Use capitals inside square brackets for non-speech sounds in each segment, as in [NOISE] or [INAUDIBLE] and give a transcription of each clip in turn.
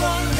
특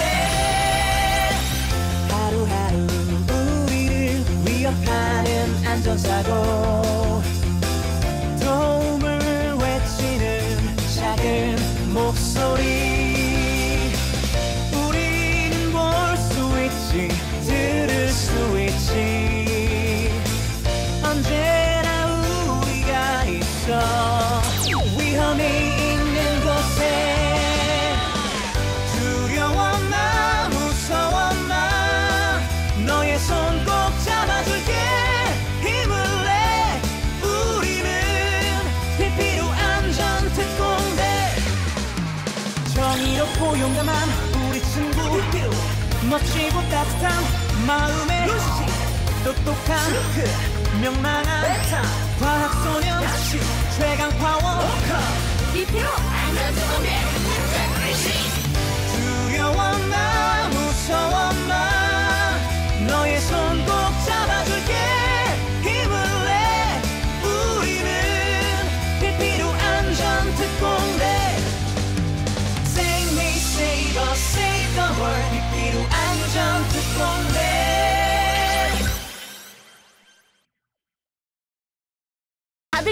용감한 우리 친구. 멋지고 따뜻한 마음의 똑똑한 명랑한 과학소년. 최강 파워. 비피로 안전특공대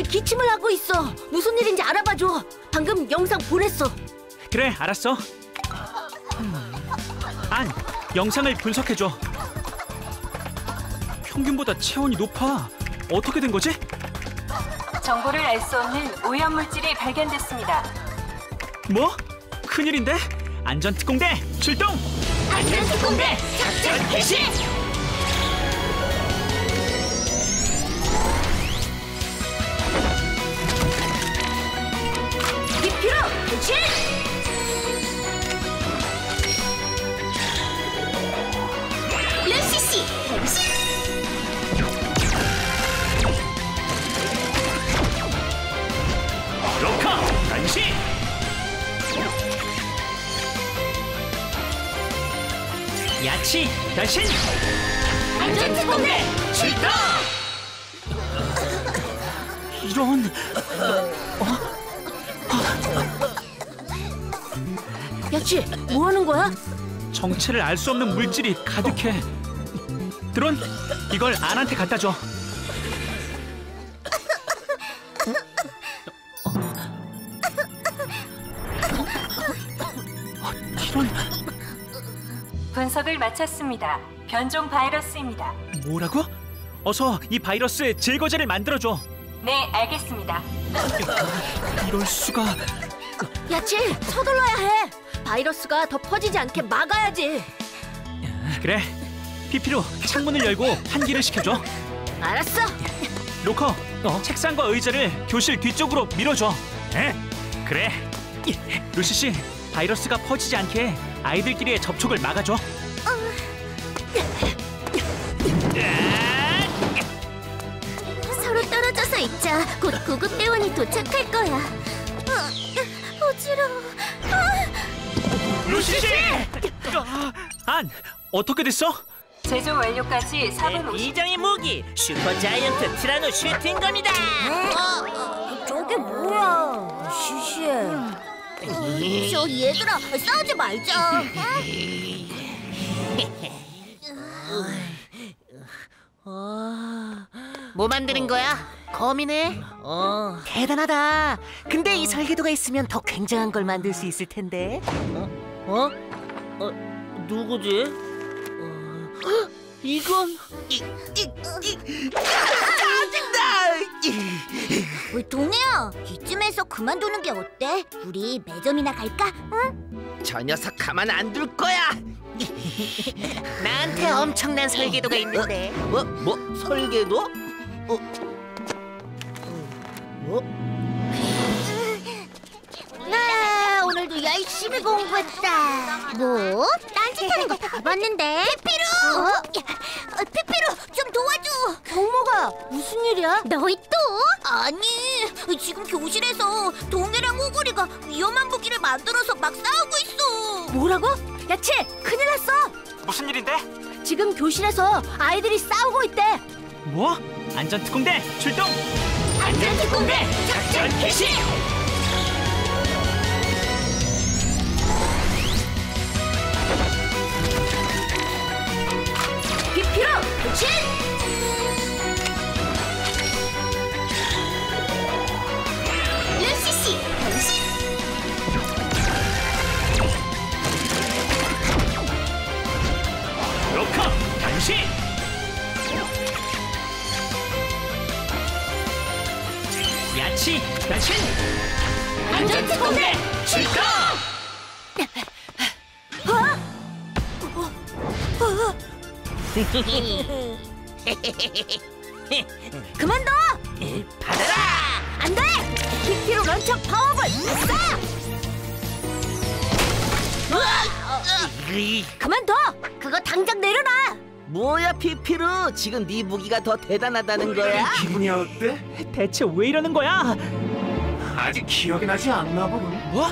기침을 하고 있어. 무슨 일인지 알아봐줘. 방금 영상 보냈어. 그래, 알았어. 음. 안, 영상을 분석해줘. 평균보다 체온이 높아. 어떻게 된 거지? 정보를 알 수 없는 오염물질이 발견됐습니다. 뭐? 큰일인데? 안전특공대 출동! 안전특공대 작전 개시! 루시씨 변신! 로커 변신! 야치 변신! 안전특공대 출동! 이런 야치 뭐 하는 거야? 정체를 알 수 없는 물질이 가득해. 드론, 이걸 안한테 갖다 줘. 분석을 마쳤습니다. 변종 바이러스입니다. 뭐라고? 어서 이 바이러스 제거제를 만들어 줘. 네, 알겠습니다. 이럴 수가. 야치 서둘러야 해. 바이러스가 더 퍼지지 않게 막아야지. 그래. 피피로 창문을 열고 환기를 시켜줘. 알았어. 로커, 책상과 의자를 교실 뒤쪽으로 밀어줘. 에? 그래. 루시 씨, 바이러스가 퍼지지 않게 아이들끼리의 접촉을 막아줘. 서로 떨어져서 있자. 곧 구급 대원이 도착할 거야. 루시 씨! 안, 어떻게 됐어? 제조 완료까지 4분 50초. 이정의 무기 슈퍼 자이언트 티라노 슈팅검이다. 저게 뭐야? 시시해. 저 얘들아 싸우지 말자. 뭐 만드는 거야? 거미네. 어, 대단하다. 근데 이 설계도가 있으면 더 굉장한 걸 만들 수 있을 텐데. 어? 어? 어 누구지? 어, 헉, 이건 이, 이, 이, 짜증나. 이. 동해야 이쯤에서 그만두는 게 어때? 우리 매점이나 갈까? 응? 저 녀석 가만 안 둘 거야. [LAUGHS] 나한테 엄청난 설계도가 있는데. 뭐? 뭐? 설계도? 어? 어? 열심히 공부했다. 뭐? 딴짓하는 거 다 봤는데. 피피루! 어? 피피루 좀 도와줘. 경모가 무슨 일이야? 너희 또? 아니, 지금 교실에서 동해랑 호구리가 위험한 무기를 만들어서 막 싸우고 있어. 뭐라고? 야채, 큰일 났어. 무슨 일인데? 지금 교실에서 아이들이 싸우고 있대. 뭐? 안전특공대 출동! 안전특공대 작전 개시! 야치 변신 안전 특공대 출동 [LAUGHS] 그만둬! 받아라! 안 돼! 빅피로 런처 파워볼! 으이, 그만둬! 그거 당장 내려놔! 뭐야 피피루 지금 네 무기가 더 대단하다는 거야? 기분이 어때? 대체 왜 이러는 거야 아직 기억이 나지 않나 보군. 뭐?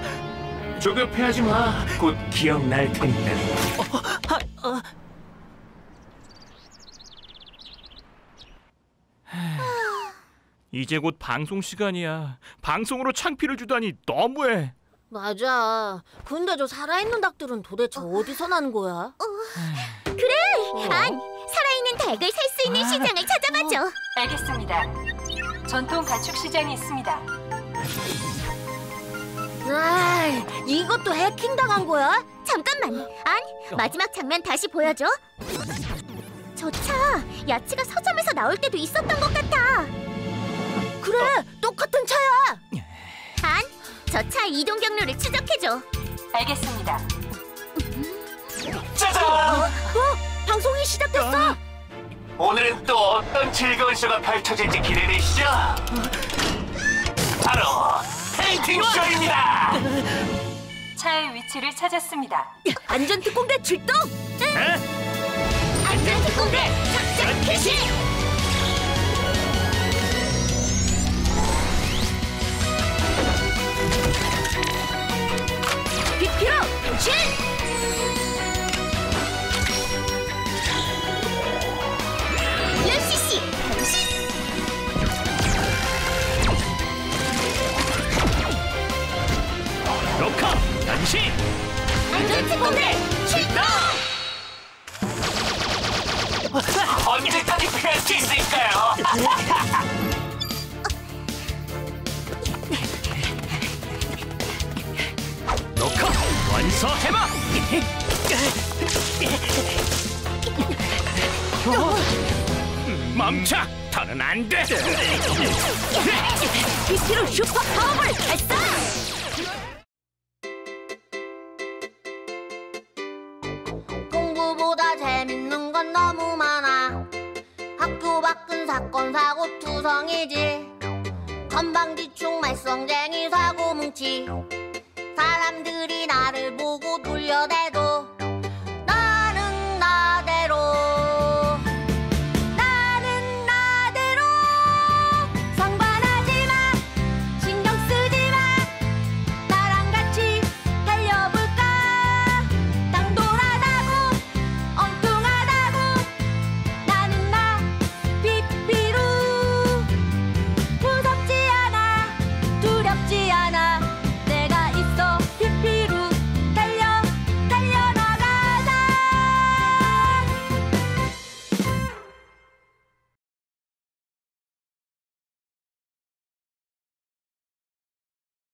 조급해하지 마. 곧 기억날 테니까. 이제 곧 방송 시간이야 방송으로 창피를 주다니 너무해 맞아. 근데 저 살아있는 닭들은 도대체 어 디서 나는 거야? 그래! 안! 살아있는 닭을 살 수 있는 시장을 찾아봐줘. 알겠습니다. 전통 가축 시장이 있습니다. 아, 이것도 해킹 당한 거야? 잠깐만! 안! 마지막 장면 다시 보여줘. 저 차, 야채가 서점에서 나올 때도 있었던 것 같아. 그래, 똑같은 차야. 안! 저 차 이동 경로를 추적해줘. 알겠습니다. 짜잔! 어, 방송이 시작됐어. 오늘은 또 어떤 즐거운 쇼가 펼쳐질지 기대되시죠? 바로 페인팅 쇼입니다. 차의 위치를 찾았습니다. 안전 특공대 출동. 안전 특공대 작전 개시! 빅피로 변 언제까지 피할 수 있을까요? 로커 원서 해봐 어? 멈춰 더는 안돼 빅피로 슈퍼 파워볼 발사. 사건 사고 투성이지. 건방지충 말썽쟁이 사고 뭉치. 사람들이 나를 보고 돌려대도